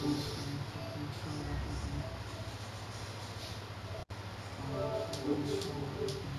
Thank you.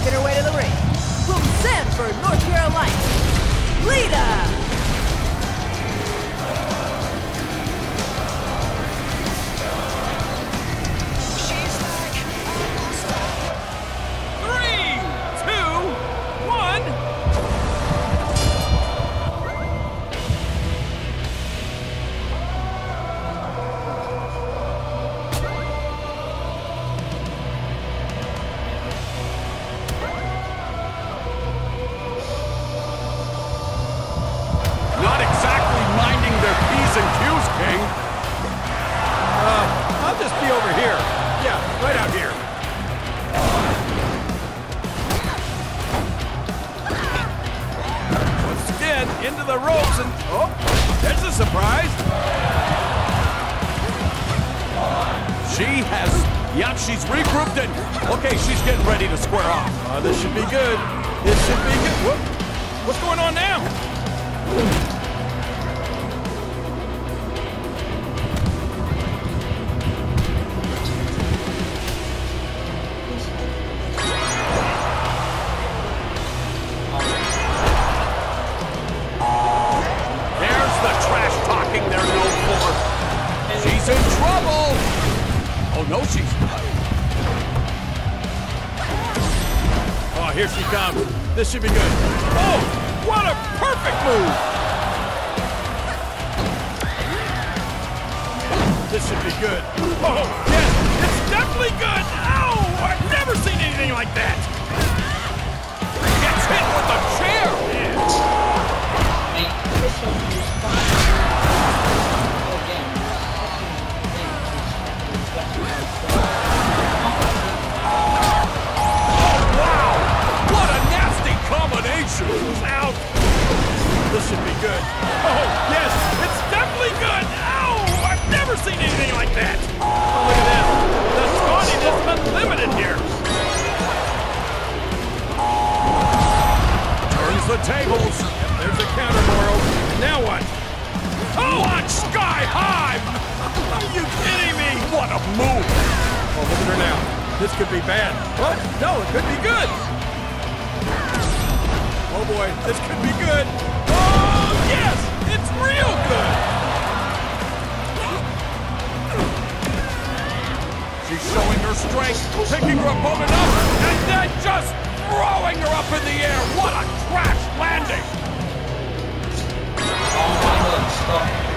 making her way to the ring. From Sanford, North Carolina, Lita! Okay, she's getting ready to square off. Uh, this should be good. This should be good. Whoop. What's going on now? Here she comes. This should be good. Oh, what a perfect move. This should be good. Oh, yes, it's definitely good. Ow, I've never seen anything like that. Gets hit with a chair. Man. Good. Oh, yes! It's definitely good! Ow! I've never seen anything like that! Oh, look at this! The tawniness unlimited here! Turns the tables. There's a counter, Moro. Now what? Oh, on sky high! Are you kidding me? What a move! Oh, look at her now. This could be bad. Oh, no, it could be good. Oh boy, this could be good. Real good. She's showing her strength, picking her opponent up, and then just throwing her up in the air. What a crash landing. Oh my god,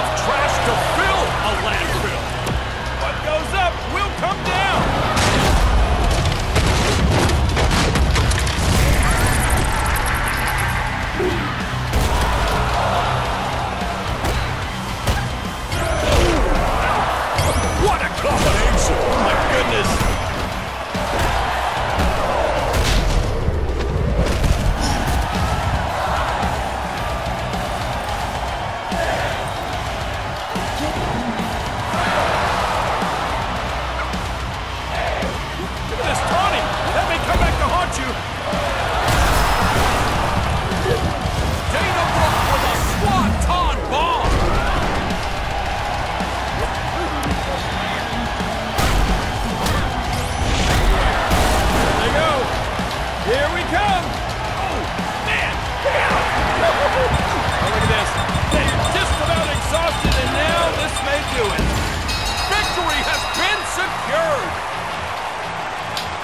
enough trash to fill a landfill. What goes up will come down.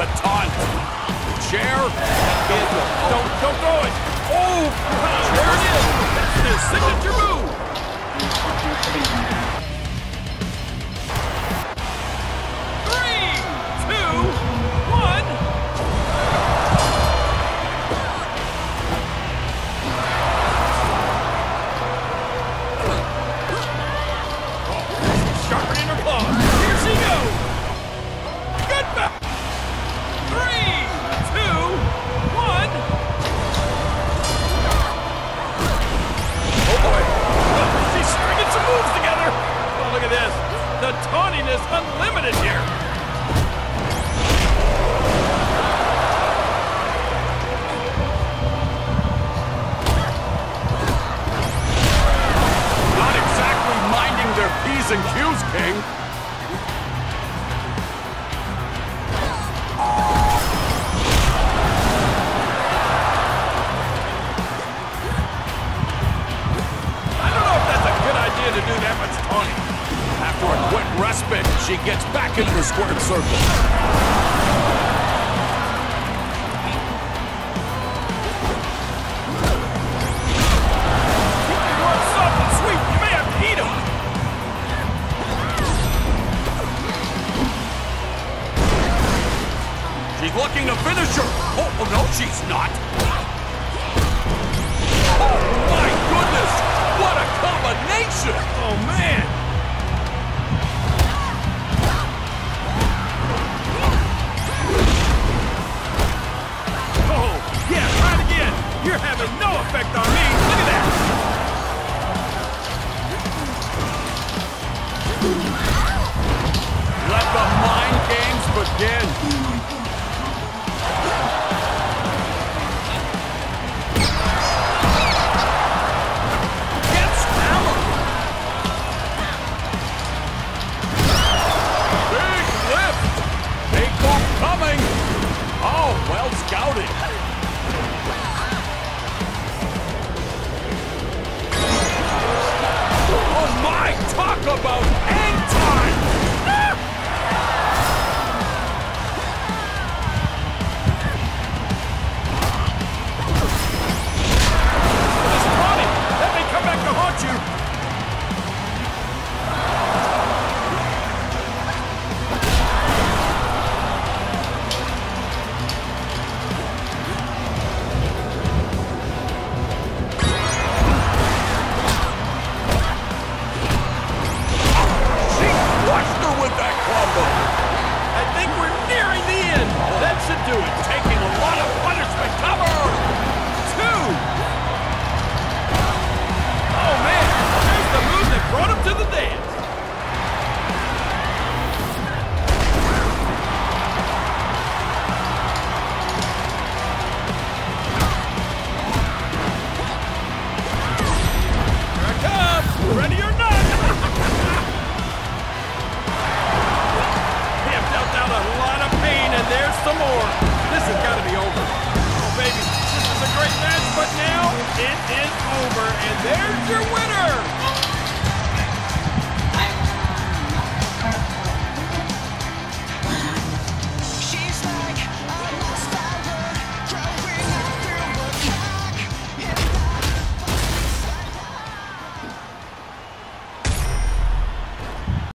the taunt. Chair. Don't, don't do it. Oh, there it is. That's his signature move. She's looking to finish her. Oh, oh no, she's not. Oh, my goodness. What a combination. Oh, man. Oh, yeah, try it again. You're having no effect on me. Look at that. Let the mind games begin. Ryu is taking a lot of punishment. Cover! Two! Oh, man! here's the move that brought him to the dance. some more. This has got to be over. Oh, baby, this is a great match, but now it is over, and there's your winner.